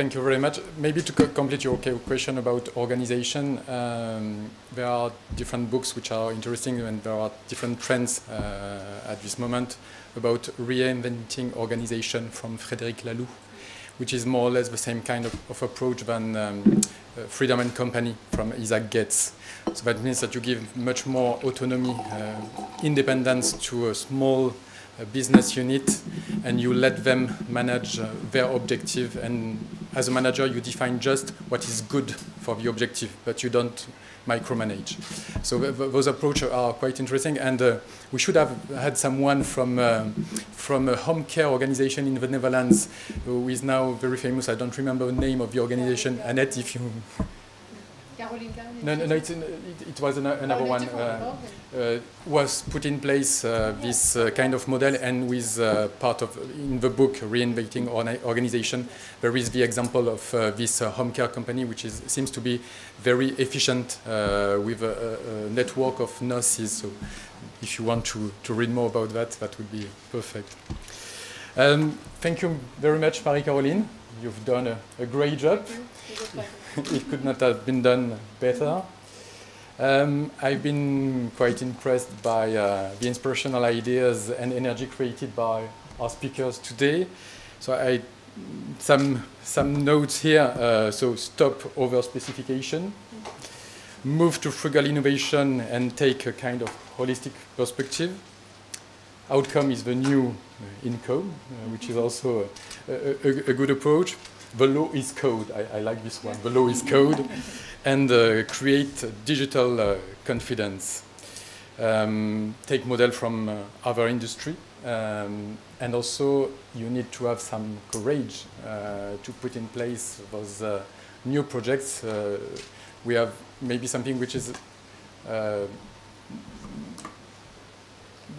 thank you very much. Maybe to co complete your question about organization, um, there are different books which are interesting and there are different trends uh, at this moment about reinventing organization from Frederic Laloux, which is more or less the same kind of, of approach than um, uh, Freedom and Company from Isaac Getz. So that means that you give much more autonomy, uh, independence to a small a business unit and you let them manage uh, their objective and as a manager you define just what is good for the objective but you don't micromanage. So th those approaches are quite interesting and uh, we should have had someone from uh, from a home care organization in the Netherlands who is now very famous. I don't remember the name of the organization Annette if you no, no, no it, it, was another one. Uh, uh, was put in place uh, this uh, kind of model, and with uh, part of in the book reinventing organization, there is the example of uh, this home care company, which is seems to be very efficient with a, a, network of nurses. So, if you want to to read more about that, that would be perfect. Um, thank you very much, Marie-Caroline. You've done a, a great job. It could not have been done better. Um, I've been quite impressed by uh, the inspirational ideas and energy created by our speakers today. So I some some notes here. Uh, so stop over specification, move to frugal innovation, and take a kind of holistic perspective. Outcome is the new income, uh, which is also a, a, a good approach the law is code. I, I, like this one. The law is code, and uh, create digital uh, confidence. Um, take model from uh, other industry, um, and also you need to have some courage uh, to put in place those uh, new projects. Uh, we have maybe something which is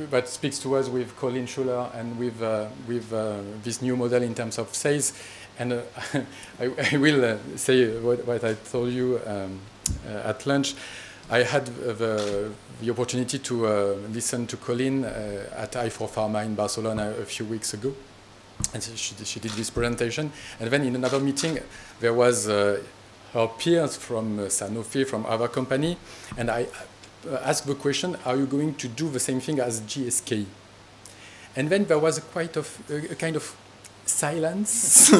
that speaks to us with Colin Schuler and with with this new model in terms of sales and uh, I, I, will uh, say what, what, I told you um, uh, at lunch. I had the, the opportunity to listen to Colin at eyeforpharma in Barcelona a few weeks ago. And she, she, did this presentation. And then in another meeting, there was her peers from Sanofi, from other company, and I asked the question, are you going to do the same thing as GSK? And then there was a quite of a, a kind of silence.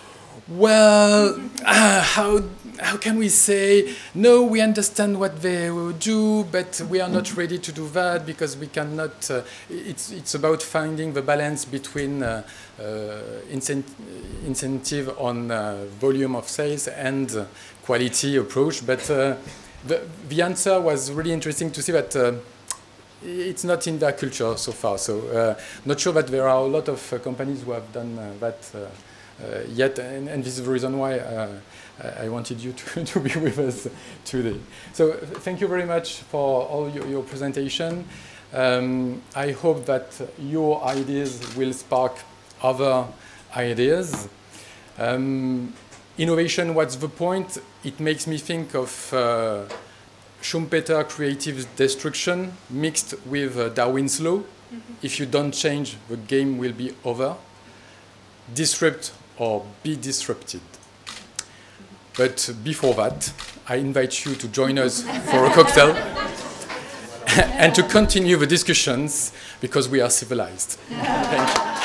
well, uh, how, how can we say, no, we understand what they do, but we are not ready to do that because we cannot, uh, it's, it's about finding the balance between uh, uh incent incentive on uh, volume of sales and quality approach. But uh, the, the answer was really interesting to see that it's not in their culture so far. So uh, not sure that there are a lot of uh, companies who have done uh, that uh, uh, yet, and, and, this is the reason why uh, I wanted you to, to be with us today. So thank you very much for all your, your presentation. Um, I hope that your ideas will spark other ideas. Um, innovation, what's the point? It makes me think of Schumpeter creative destruction mixed with uh, Darwin's law. Mm -hmm. If you don't change, the game will be over. Disrupt or be disrupted. But before that, I invite you to join us for a cocktail and to continue the discussions because we are civilized. Thank you.